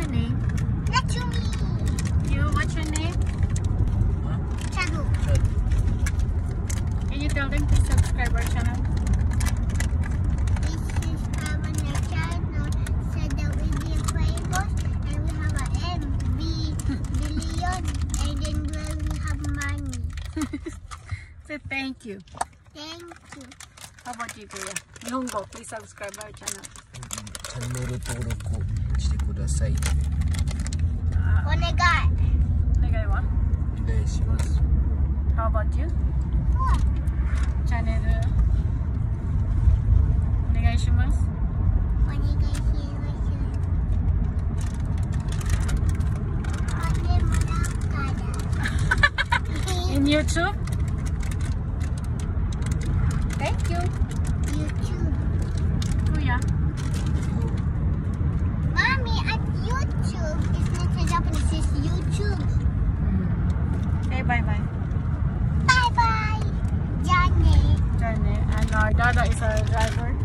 your name? Natsumi. You, what's your name? Chadu. Can you tell them to subscribe our channel? This is our channel. So that we be famous and we have a M, B, billion, and then we have money. Say thank you. Thank you. How about you, Kuya? Nihongo, please subscribe our channel. チ Actually. What they got? They got she was. How about you? What? Janeiro. Uh, In YouTube? Thank you. Okay, bye-bye. Bye bye, Johnny. Johnny. And our dada is our driver.